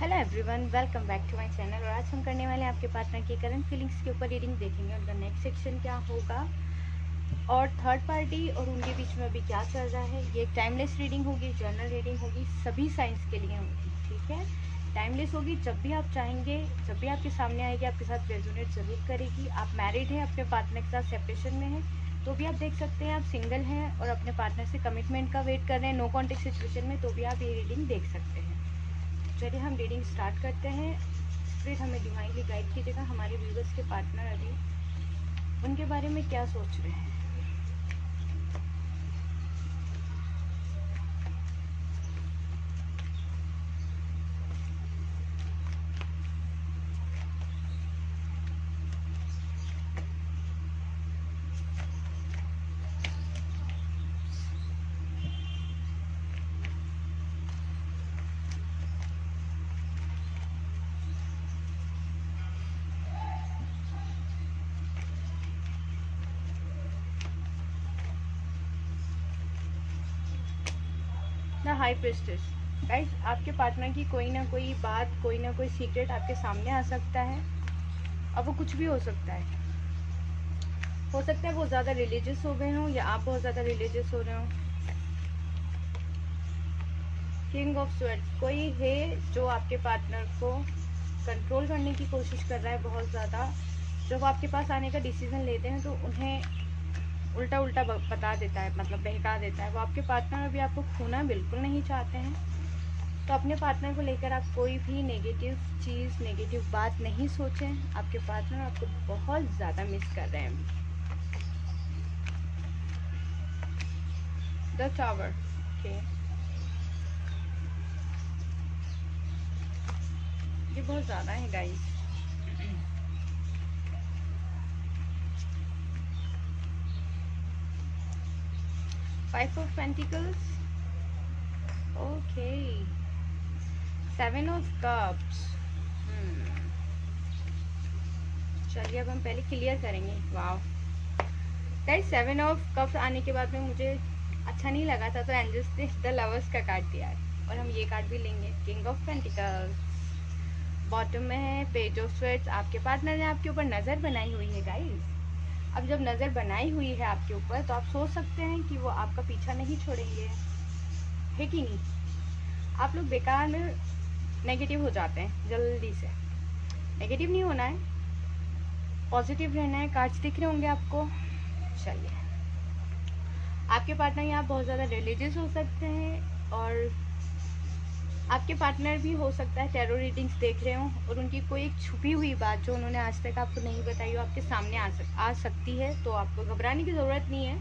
Hello everyone welcome back to my channel और आज हम करने वाले हैं आपके पार्टनर की करंट फीलिंग्स के ऊपर रीडिंग देखेंगे उनका नेक्स्ट सेक्शन क्या होगा और थर्ड पार्टी और उनके बीच में अभी क्या चल रहा है? ये टाइमलेस रीडिंग होगी जर्नल रीडिंग होगी, सभी साइंस के लिए होगी, ठीक है? टाइमलेस होगी, जब भी आप चाहेंगे, जब भी आपके सामने आएगी, आपके साथ रेजोनेट ज़रूर करेगी। आप मैरिड हैं अपने पार्टनर के साथ सेपरेशन में हैं तो भी आप देख सकते हैं, आप सिंगल हैं और अपने पार्टनर से कमिटमेंट का वेट कर रहे हैं नो कॉन्टेक्ट सिचुएशन में तो भी आप ये रीडिंग देख सकते हैं। चलिए हम रीडिंग स्टार्ट करते हैं, फिर हमें डिवाइनली गाइड कीजिएगा, हमारे व्यूवर्स के पार्टनर अभी, उनके बारे में क्या सोच रहे हैं? हाई प्रेस्टेस गाइस आपके पार्टनर की कोई ना कोई बात, कोई ना कोई सीक्रेट आपके सामने आ सकता है। अब वो कुछ भी हो सकता है। हो सकता है वो ज़्यादा रिलीजियस हो गए हों या आप बहुत ज़्यादा रिलीजियस हो रहे हो। किंग ऑफ़ स्वेट्स कोई है जो आपके पार्टनर को कंट्रोल करने की कोशिश कर रहा है बहुत ज़्यादा? जब आपके पास आने का डिसीज़न लेते हैं तो उन्हें उल्टा उल्टा बता देता है मतलब बहका देता है। वो आपके पार्टनर अभी आपको खोना बिल्कुल नहीं चाहते हैं। तो अपने पार्टनर को लेकर आप कोई भी नेगेटिव चीज़ नेगेटिव बात नहीं सोचें। आपके पार्टनर आपको बहुत ज़्यादा मिस कर रहे हैं। द टावर ओके ये बहुत ज़्यादा है guys five of pentacles. Okay. Seven of cups. Hmm. चलिए, अब हम पहले क्लियर करेंगे। वाह गाइस सेवन ऑफ़ कप्स आने के बाद में मुझे अच्छा नहीं लगा था तो एंजल्स ने द लवर्स का कार्ड दिया है। और हम ये कार्ड भी लेंगे। किंग ऑफ़ पेंटिकल्स बॉटम में है पेज ऑफ़ स्वेट्स आपके पार्टनर ने आपके ऊपर नज़र बनाई हुई है गाइस अब जब नज़र बनाई हुई है आपके ऊपर तो आप सोच सकते हैं कि वो आपका पीछा नहीं छोड़ेंगे। है कि नहीं? आप लोग बेकार में नेगेटिव हो जाते हैं, जल्दी से। नेगेटिव नहीं होना है। पॉजिटिव रहना है कार्ड्स दिख रहे होंगे आपको। चलिए। आपके पार्टनर यहाँ बहुत ज़्यादा रिलीजियस हो सकते हैं और आपके पार्टनर भी हो सकता है टेरो रीडिंग्स देख रहे हो और उनकी कोई एक छुपी हुई बात जो उन्होंने आज तक आपको नहीं बताई हो आपके सामने आ सक, आ सकती है तो आपको घबराने की ज़रूरत नहीं है।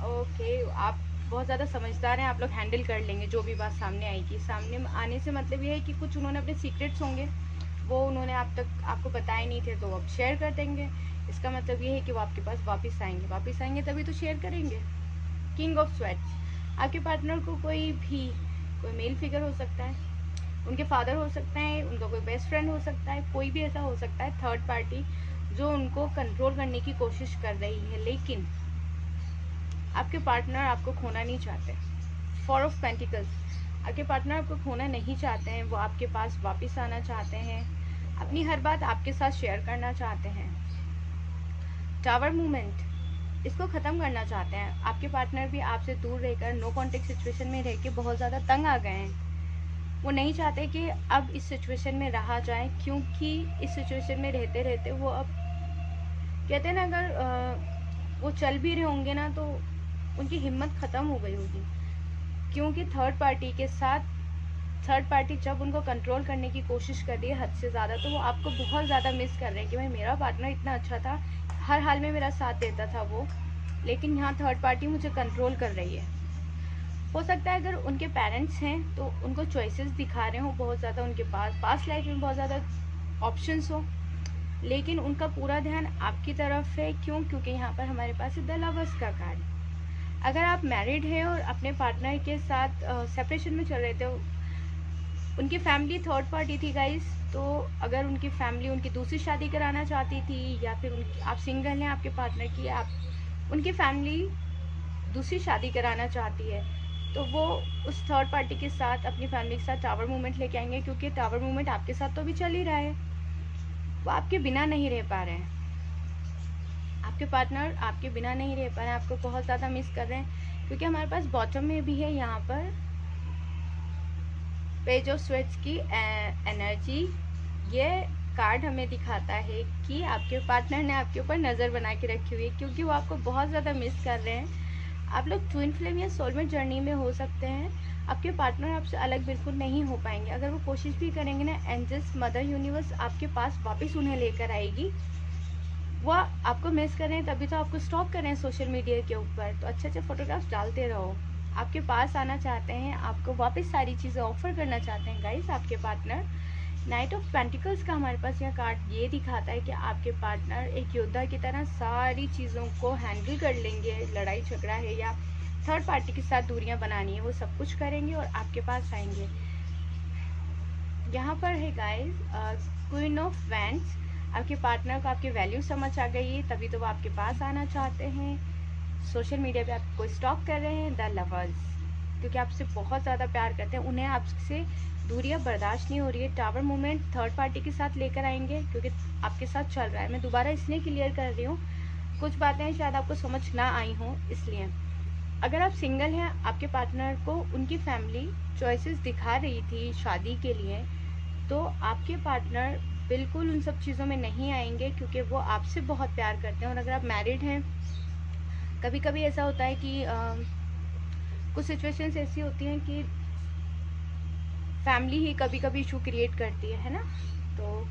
ओके आप बहुत ज़्यादा समझदार हैं, आप लोग हैंडल कर लेंगे जो भी बात सामने आएगी। सामने आने से मतलब ये है कि कुछ उन्होंने अपने सीक्रेट्स होंगे, वो उन्होंने आप तक, आपको बताए नहीं थे तो आप शेयर कर देंगे। इसका मतलब ये है कि वो आपके पास वापस आएँगे। वापस आएँगे तभी तो शेयर करेंगे। किंग ऑफ़ स्वेट्स आपके पार्टनर को कोई भी कोई मेल फिगर हो सकता है, उनके फादर हो सकते हैं, उनका कोई बेस्ट फ्रेंड हो सकता है, कोई भी ऐसा हो सकता है थर्ड पार्टी जो उनको कंट्रोल करने की कोशिश कर रही है। लेकिन आपके पार्टनर आपको खोना नहीं चाहते। फॉर ऑफ़ पेंटिकल्स आपके पार्टनर आपको खोना नहीं चाहते हैं, वो आपके पास वापस आना चाहते हैं। अपनी हर बात आपके साथ शेयर करना चाहते हैं। टावर मूवमेंट इसको ख़त्म करना चाहते हैं। आपके पार्टनर भी आपसे दूर रहकर नो कॉन्टेक्ट सिचुएशन में रह के बहुत ज़्यादा तंग आ गए हैं। वो नहीं चाहते कि अब इस सिचुएशन में रहा जाए, क्योंकि इस सिचुएशन में रहते रहते वो अब, कहते हैं ना, अगर वो चल भी रहे होंगे ना तो उनकी हिम्मत ख़त्म हो गई होगी। क्योंकि थर्ड पार्टी के साथ थर्ड पार्टी जब उनको कंट्रोल करने की कोशिश कर रही है हद से ज़्यादा तो वो आपको बहुत ज़्यादा मिस कर रहे हैं कि भाई मेरा पार्टनर इतना अच्छा था, हर हाल में मेरा साथ देता था वो, लेकिन यहाँ थर्ड पार्टी मुझे कंट्रोल कर रही है। हो सकता है अगर उनके पेरेंट्स हैं तो उनको चॉइसेस दिखा रहे हो बहुत ज़्यादा उनके पास पास लाइफ में बहुत ज़्यादा ऑप्शंस हो, लेकिन उनका पूरा ध्यान आपकी तरफ़ है। क्यों? क्योंकि यहाँ पर हमारे पास है द लवर्स का कार्ड अगर आप मैरिड हैं और अपने पार्टनर के साथ सेपरेशन में चल रहे थे उनकी फैमिली थर्ड पार्टी थी गाइस तो अगर उनकी फैमिली उनकी दूसरी शादी कराना चाहती थी या फिर उनकी, आप सिंगल हैं, आपके पार्टनर की, आप, उनकी फैमिली दूसरी शादी कराना चाहती है तो वो उस थर्ड पार्टी के साथ, अपनी फैमिली के साथ टावर मूवमेंट लेके आएँगे, क्योंकि टावर मूवमेंट आपके साथ तो भी चल ही रहा है। वो आपके बिना नहीं रह पा रहे हैं। आपके पार्टनर आपके बिना नहीं रह पा रहे हैं, आपको बहुत ज़्यादा मिस कर रहे हैं, क्योंकि हमारे पास बॉटम में भी है यहाँ पर। पेज ऑफ़ स्वेट्स की एनर्जी ये कार्ड हमें दिखाता है कि आपके पार्टनर ने आपके ऊपर नज़र बना के रखी हुई है, क्योंकि वो आपको बहुत ज़्यादा मिस कर रहे हैं। आप लोग ट्विन फ्लेम या सोलमेट जर्नी में हो सकते हैं। आपके पार्टनर आपसे अलग बिल्कुल नहीं हो पाएँगे। अगर वो कोशिश भी करेंगे ना एंजल्स मदर यूनिवर्स आपके पास वापस उन्हें लेकर आएगी, वो आपको मिस करें तभी तो आपको स्टॉप करें सोशल मीडिया के ऊपर। तो अच्छे अच्छे फोटोग्राफ्स डालते रहो। आपके पास आना चाहते हैं, आपको वापस सारी चीज़ें ऑफ़र करना चाहते हैं गाइस आपके पार्टनर नाइट ऑफ़ पेंटिकल्स का हमारे पास यह कार्ड ये दिखाता है कि आपके पार्टनर एक योद्धा की तरह सारी चीज़ों को हैंडल कर लेंगे, लड़ाई झगड़ा है या थर्ड पार्टी के साथ दूरियाँ बनानी है, वो सब कुछ करेंगे और आपके पास आएँगे। यहाँ पर है गाइस क्वीन ऑफ़ वैंड्स आपके पार्टनर को आपकी वैल्यू समझ आ गई है, तभी तो वो आपके पास आना चाहते हैं। सोशल मीडिया पे आपको स्टॉक कर रहे हैं, द लवर्स। क्योंकि आपसे बहुत ज़्यादा प्यार करते हैं, उन्हें आपसे दूरियाँ बर्दाश्त नहीं हो रही है। टावर मूवमेंट थर्ड पार्टी के साथ लेकर आएँगे, क्योंकि आपके साथ चल रहा है। मैं दोबारा इसलिए क्लियर कर रही हूँ, कुछ बातें शायद आपको समझ ना आई हों, इसलिए। अगर आप सिंगल हैं, आपके पार्टनर को उनकी फैमिली चॉइसेस दिखा रही थी शादी के लिए तो आपके पार्टनर बिल्कुल उन सब चीज़ों में नहीं आएँगे, क्योंकि वो आपसे बहुत प्यार करते हैं। और अगर आप मैरिड हैं कभी कभी ऐसा होता है कि आ, कुछ सिचुएशंस ऐसी होती हैं कि फैमिली ही कभी कभी इशू क्रिएट करती है है ना? तो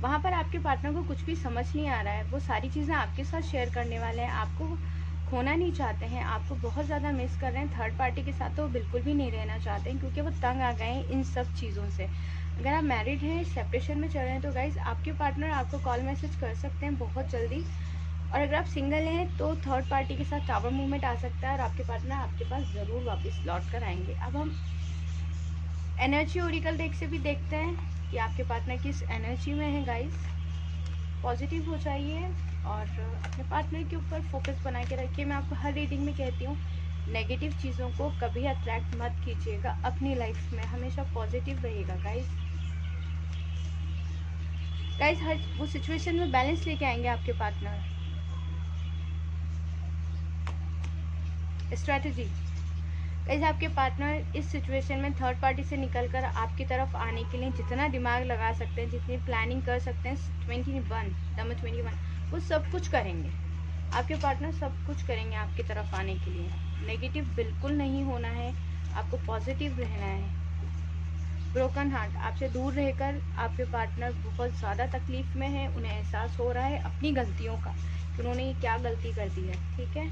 वहाँ पर आपके पार्टनर को कुछ भी समझ नहीं आ रहा है वो सारी चीज़ें आपके साथ शेयर करने वाले हैं आपको खोना नहीं चाहते हैं आपको बहुत ज़्यादा मिस कर रहे हैं थर्ड पार्टी के साथ तो वो बिल्कुल भी नहीं रहना चाहते हैं क्योंकि वो तंग आ गए हैं इन सब चीज़ों से। अगर आप मैरिड हैं सेपरेशन में चल रहे हैं तो गाइज़ आपके पार्टनर आपको कॉल मैसेज कर सकते हैं बहुत जल्दी। और अगर आप सिंगल हैं तो थर्ड पार्टी के साथ टावर मूवमेंट आ सकता है और आपके पार्टनर आपके पास ज़रूर वापस लौट कर आएँगे। अब हम एनर्जी ओरिकल देख से भी देखते हैं कि आपके पार्टनर किस एनर्जी में है गाइस पॉजिटिव हो जाइए और अपने पार्टनर के ऊपर फोकस बना के रखिए। मैं आपको हर रीडिंग में कहती हूँ नेगेटिव चीज़ों को कभी अट्रैक्ट मत कीजिएगा, अपनी लाइफ में हमेशा पॉजिटिव रहेगा गाइस गाइस हर वो सिचुएशन में बैलेंस लेके आएँगे आपके पार्टनर स्ट्रैटेजी कैसे आपके पार्टनर इस सिचुएशन में थर्ड पार्टी से निकलकर आपकी तरफ़ आने के लिए जितना दिमाग लगा सकते हैं, जितनी प्लानिंग कर सकते हैं twenty one number twenty one वो सब कुछ करेंगे। आपके पार्टनर सब कुछ करेंगे आपकी तरफ़ आने के लिए। नेगेटिव बिल्कुल नहीं होना है, आपको पॉजिटिव रहना है। ब्रोकन हार्ट आपसे दूर रहकर आपके पार्टनर बहुत ज़्यादा तकलीफ़ में है, उन्हें एहसास हो रहा है अपनी गलतियों का कि उन्होंने क्या गलती कर दी है, ठीक है?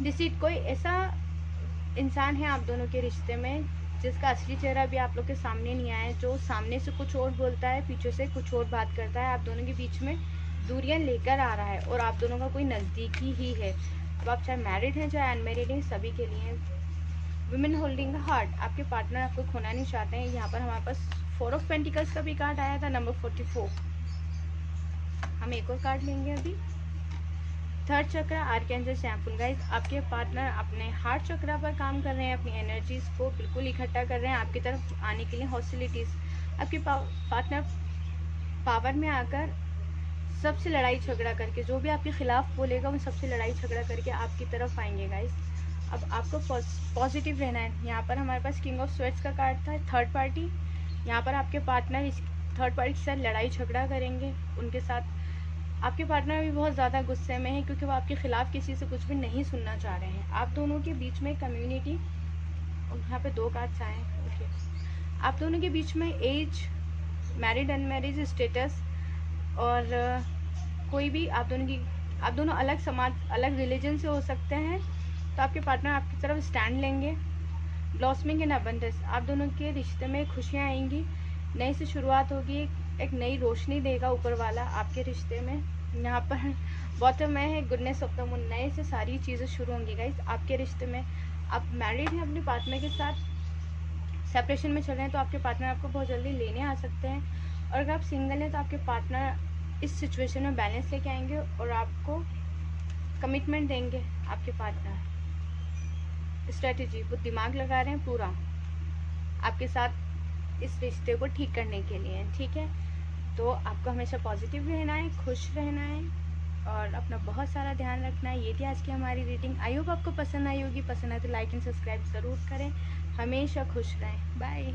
डिसीट कोई ऐसा इंसान है आप दोनों के रिश्ते में जिसका असली चेहरा भी आप लोग के सामने नहीं आया है, जो सामने से कुछ और बोलता है, पीछे से कुछ और बात करता है, आप दोनों के बीच में दूरियाँ लेकर आ रहा है और आप दोनों का कोई नज़दीकी ही है। अब आप चाहे मैरिड हैं, चाहे अनमेरिड हैं, सभी के लिए वुमेन होल्डिंग हार्ट आपके पार्टनर आपको खोना नहीं चाहते हैं। यहाँ पर हमारे पास फोर ऑफ़ पेंटिकल्स का भी कार्ड आया था नंबर फोर्टी फोर हम एक और कार्ड लेंगे अभी। थर्ड चक्र आर्केंजल शैम्पुल गाइज़ आपके पार्टनर अपने हार्ट चक्रा पर काम कर रहे हैं, अपनी एनर्जीज को बिल्कुल इकट्ठा कर रहे हैं, आपकी तरफ़ आने के लिए हॉस्टिलिटीज़ आपके पार्टनर पावर में आकर सबसे लड़ाई झगड़ा करके, जो भी आपके खिलाफ बोलेगा, वो सबसे लड़ाई झगड़ा करके आपकी तरफ़ आएँगे गाइज़ अब आपको पॉजिटिव रहना है। यहाँ पर हमारे पास किंग ऑफ़ स्वेट्स का कार्ड था थर्ड पार्टी यहाँ पर आपके पार्टनर इस थर्ड पार्टी के साथ लड़ाई झगड़ा करेंगे, उनके साथ आपके पार्टनर भी बहुत ज़्यादा गुस्से में है क्योंकि वो आपके ख़िलाफ़ किसी से कुछ भी नहीं सुनना चाह रहे हैं। आप दोनों के बीच में कम्युनिटी यहाँ पे दो कार्ड्स आए ओके आप दोनों के बीच में एज मैरिड अनमेरिज स्टेटस और कोई भी आप दोनों की, आप दोनों अलग समाज, अलग रिलीजन से हो सकते हैं तो आपके पार्टनर आपकी तरफ़ स्टैंड लेंगे। ब्लॉसमिंग इन अबंडेंस आप दोनों के रिश्ते में खुशियाँ आएँगी। नई से शुरुआत होगी एक नई रोशनी देगा ऊपर वाला आपके रिश्ते में। यहाँ पर बॉटम में है गुडनेस ऑफ़ द मून नए से सारी चीज़ें शुरू होंगी गाइज़ आपके रिश्ते में, आप मैरिड हैं अपने पार्टनर के साथ सेपरेशन में चल रहे हैं तो आपके पार्टनर आपको बहुत जल्दी लेने आ सकते हैं। और अगर आप सिंगल हैं तो आपके पार्टनर इस सिचुएशन में बैलेंस लेके आएँगे और आपको कमिटमेंट देंगे आपके पार्टनर स्ट्रेटजी वो दिमाग लगा रहे हैं पूरा आपके साथ इस रिश्ते को ठीक करने के लिए, ठीक है? तो आपको हमेशा पॉजिटिव रहना है, खुश रहना है और अपना बहुत सारा ध्यान रखना है। ये थी आज की हमारी रीडिंग आई होप आपको पसंद आई होगी। पसंद आए तो लाइक एंड सब्सक्राइब ज़रूर करें। हमेशा खुश रहें। बाय